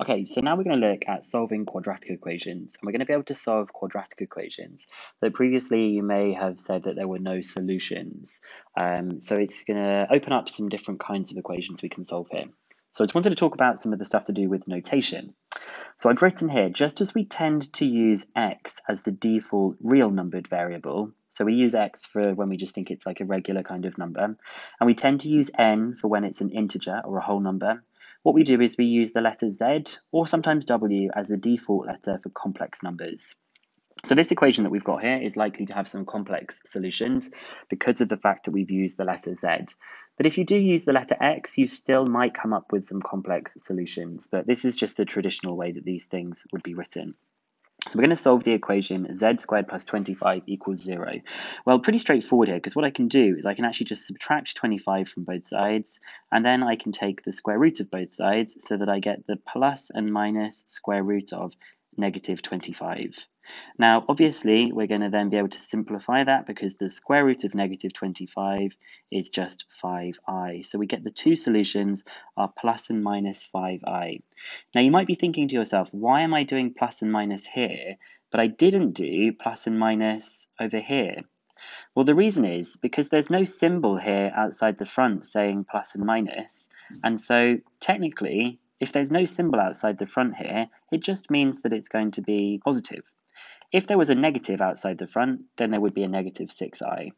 Okay, so now we're going to look at solving quadratic equations, and we're going to be able to solve quadratic equations that previously you may have said that there were no solutions. Um, so it's going to open up some different kinds of equations we can solve here. So I just wanted to talk about some of the stuff to do with notation. So I've written here, just as we tend to use x as the default real numbered variable, so we use x for when we just think it's like a regular kind of number, and we tend to use n for when it's an integer or a whole number, what we do is we use the letter Z or sometimes W as the default letter for complex numbers. So this equation that we've got here is likely to have some complex solutions because of the fact that we've used the letter Z. But if you do use the letter X, you still might come up with some complex solutions. But this is just the traditional way that these things would be written. So we're going to solve the equation z squared plus 25 equals 0. Well, pretty straightforward here, because what I can do is I can actually just subtract 25 from both sides, and then I can take the square root of both sides so that I get the plus and minus square root of negative 25. Now, obviously, we're going to then be able to simplify that because the square root of negative 25 is just 5i. So we get the two solutions are plus and minus 5i. Now, you might be thinking to yourself, why am I doing plus and minus here, but I didn't do plus and minus over here? Well, the reason is because there's no symbol here outside the front saying plus and minus, and so technically, if there's no symbol outside the front here, it just means that it's going to be positive. If there was a negative outside the front, then there would be a negative 6i.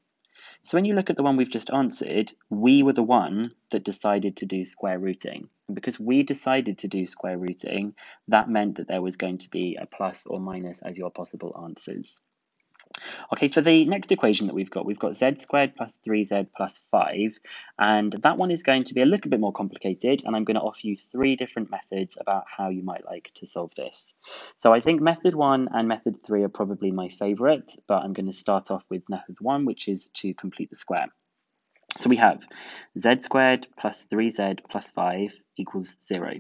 So when you look at the one we've just answered, we were the one that decided to do square rooting. And because we decided to do square rooting, that meant that there was going to be a plus or minus as your possible answers. Okay, for the next equation that we've got, we've got z squared plus 3z plus 5, and that one is going to be a little bit more complicated, and I'm going to offer you three different methods about how you might like to solve this. So I think method 1 and method 3 are probably my favourite, but I'm going to start off with method 1, which is to complete the square. So we have z squared plus 3z plus 5 equals 0.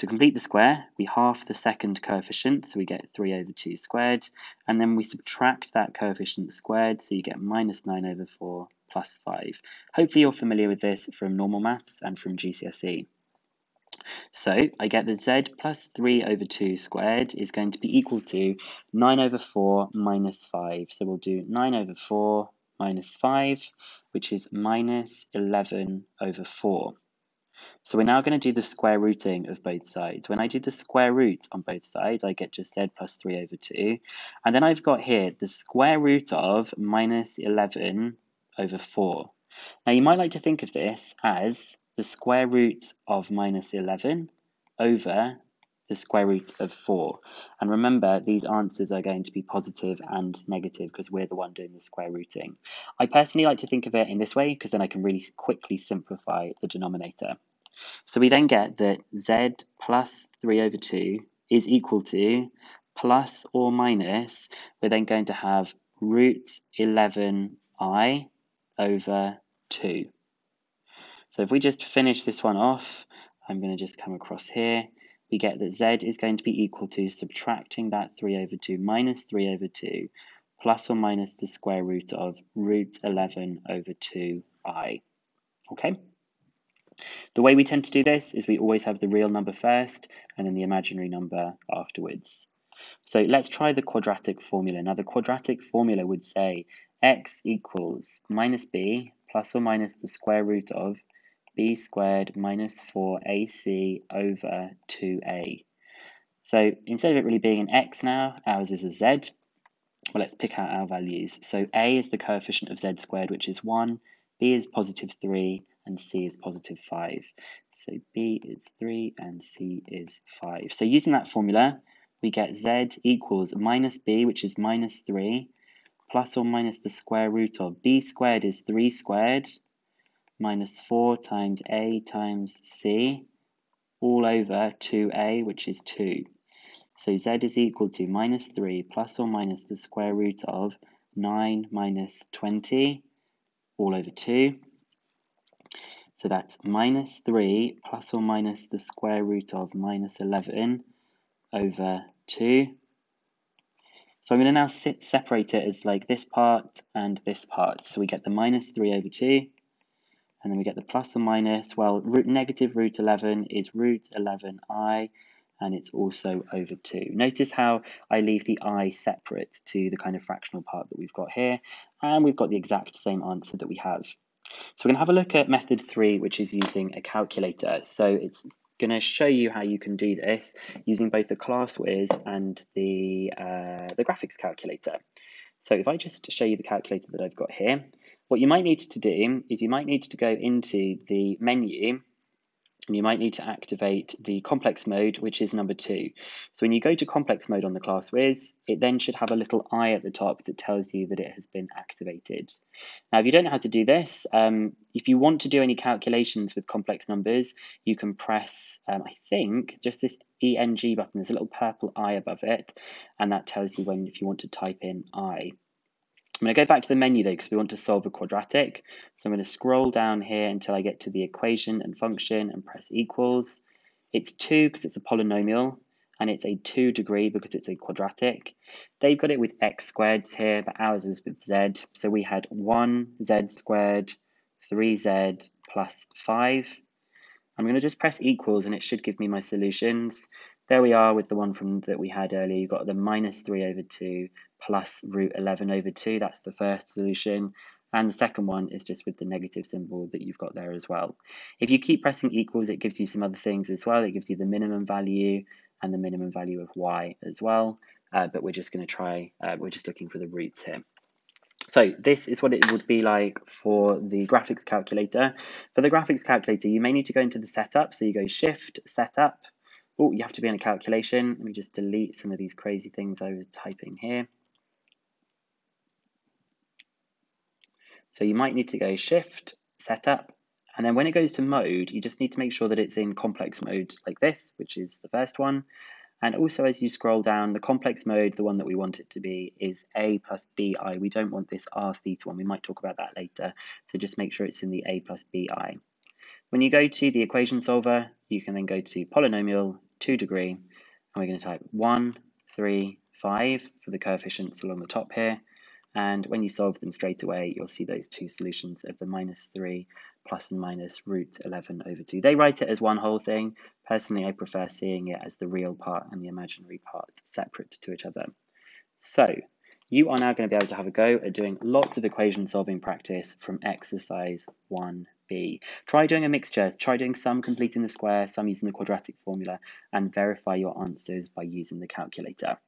To complete the square, we half the second coefficient, so we get 3 over 2 squared, and then we subtract that coefficient squared, so you get minus 9 over 4 plus 5. Hopefully you're familiar with this from normal maths and from GCSE. So I get that z plus 3 over 2 squared is going to be equal to 9 over 4 minus 5. So we'll do 9 over 4 minus 5, which is minus 11 over 4. So we're now going to do the square rooting of both sides. When I do the square root on both sides, I get just z plus 3 over 2. And then I've got here the square root of minus 11 over 4. Now you might like to think of this as the square root of minus 11 over the square root of 4. And remember, these answers are going to be positive and negative because we're the one doing the square rooting. I personally like to think of it in this way because then I can really quickly simplify the denominator. So we then get that z plus 3 over 2 is equal to plus or minus, we're then going to have root 11i over 2. So if we just finish this one off, I'm going to just come across here. We get that z is going to be equal to subtracting that 3 over 2 minus 3 over 2 plus or minus the square root of root 11 over 2i. Okay? The way we tend to do this is we always have the real number first and then the imaginary number afterwards. So let's try the quadratic formula. Now the quadratic formula would say x equals minus b plus or minus the square root of b squared minus 4ac over 2a. So instead of it really being an x now, ours is a z. Well, let's pick out our values. So a is the coefficient of z squared, which is 1, b is positive 3, and C is positive 5. So B is 3 and C is 5. So using that formula, we get Z equals minus B, which is minus 3, plus or minus the square root of B squared is 3 squared, minus 4 times A times C, all over 2A, which is 2. So Z is equal to minus 3 plus or minus the square root of 9 minus 20, all over 2. So that's minus 3 plus or minus the square root of minus 11 over 2. So I'm going to now sit, separate it as like this part and this part. So we get the minus 3 over 2, and then we get the plus or minus. Well, root negative root 11 is root 11i, and it's also over 2. Notice how I leave the i separate to the kind of fractional part that we've got here, and we've got the exact same answer that we have. So we're going to have a look at method 3, which is using a calculator. So it's going to show you how you can do this using both the ClassWiz and the, uh, the graphics calculator. So if I just show you the calculator that I've got here, what you might need to do is you might need to go into the menu and you might need to activate the complex mode, which is number two. So when you go to complex mode on the ClassWiz, it then should have a little eye at the top that tells you that it has been activated. Now, if you don't know how to do this, um, if you want to do any calculations with complex numbers, you can press, um, I think, just this ENG button. There's a little purple eye above it, and that tells you when if you want to type in I. I'm going to go back to the menu though because we want to solve a quadratic. So I'm going to scroll down here until I get to the equation and function and press equals. It's 2 because it's a polynomial and it's a 2 degree because it's a quadratic. They've got it with x squareds here, but ours is with z. So we had 1z squared, 3z plus 5. I'm going to just press equals and it should give me my solutions. There we are with the one from that we had earlier. You've got the minus 3 over 2 plus root 11 over 2. That's the first solution. And the second one is just with the negative symbol that you've got there as well. If you keep pressing equals, it gives you some other things as well. It gives you the minimum value and the minimum value of y as well. Uh, but we're just going to try, uh, we're just looking for the roots here. So this is what it would be like for the graphics calculator. For the graphics calculator, you may need to go into the setup. So you go shift, setup, Oh, you have to be in a calculation. Let me just delete some of these crazy things I was typing here. So you might need to go shift, setup, and then when it goes to mode, you just need to make sure that it's in complex mode like this, which is the first one. And also as you scroll down, the complex mode, the one that we want it to be, is A plus BI. We don't want this R theta one. We might talk about that later. So just make sure it's in the A plus BI. When you go to the equation solver, you can then go to polynomial, 2 degree, and we're going to type 1, 3, 5 for the coefficients along the top here. And when you solve them straight away, you'll see those two solutions of the minus 3 plus and minus root 11 over 2. They write it as one whole thing. Personally, I prefer seeing it as the real part and the imaginary part separate to each other. So you are now going to be able to have a go at doing lots of equation solving practice from exercise 1b. Try doing a mixture. Try doing some completing the square, some using the quadratic formula, and verify your answers by using the calculator.